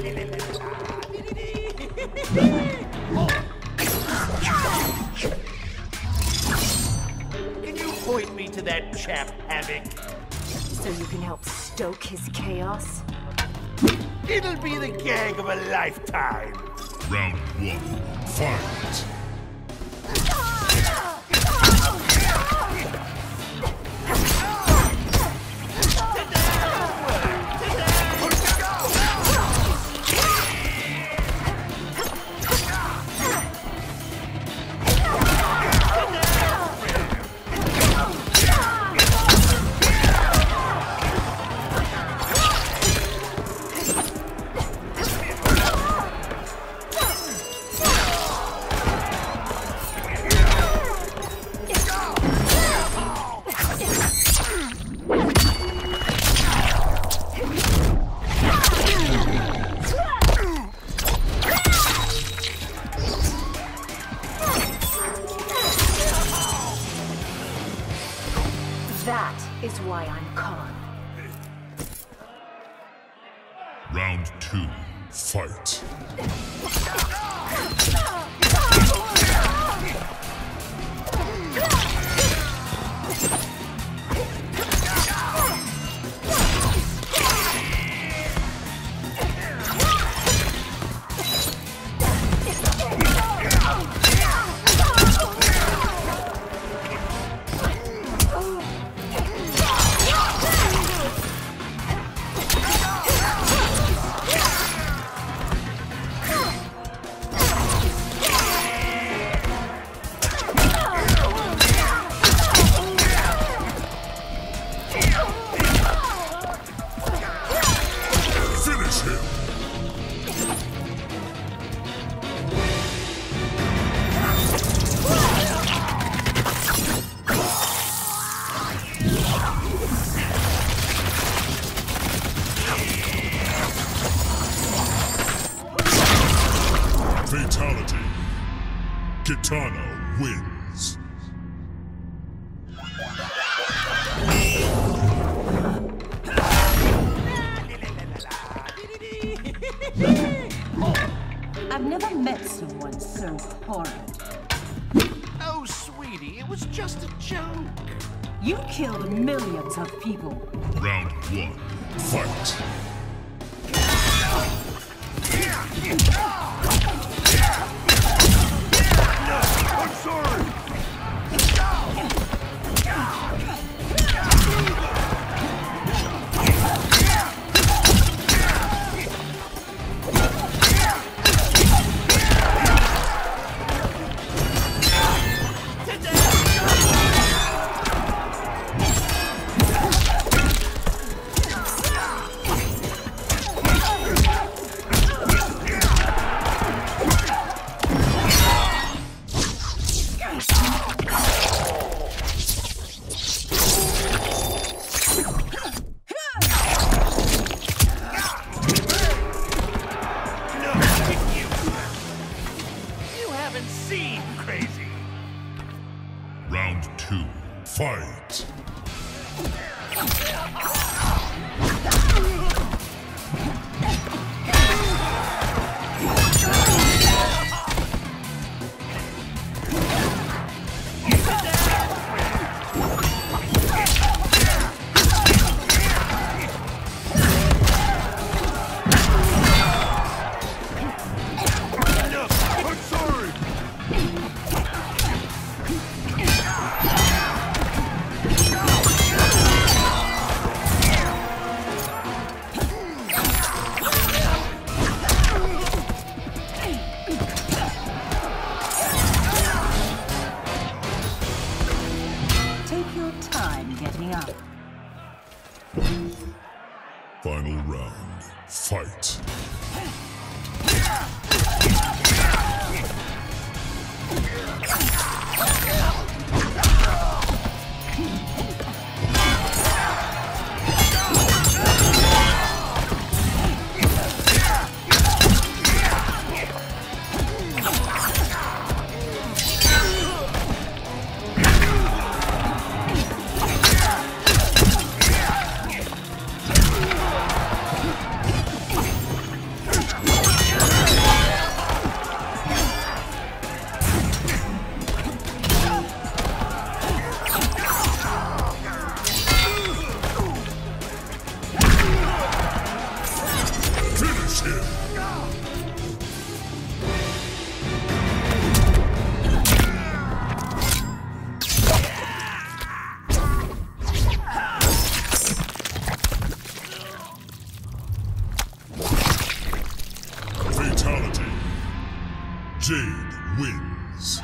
Can you point me to that chap Havik? So you can help stoke his chaos? It'll be the gag of a lifetime. Round one, fight! Fight! Kitana wins. I've never met someone so horrid. Oh, sweetie, it was just a joke. You killed millions of people. Round one, fight! I'm Final round, fight! Jade wins.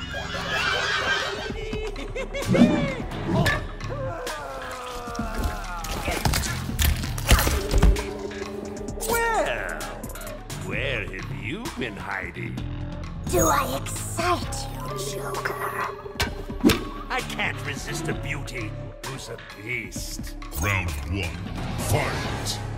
Well, where have you been hiding? Do I excite you, Joker? I can't resist a beauty who's a beast. Round one, fight.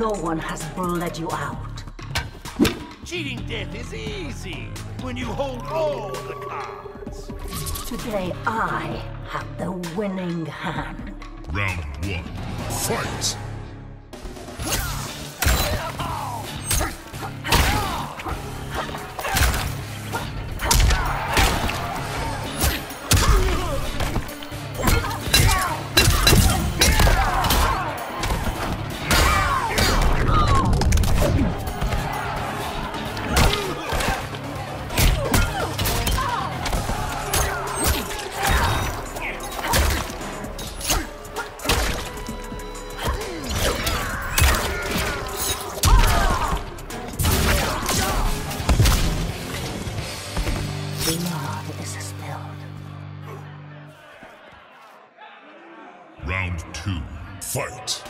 No one has bled you out? Cheating death is easy when you hold all the cards. Today I have the winning hand. Round one, fight. Two, fight.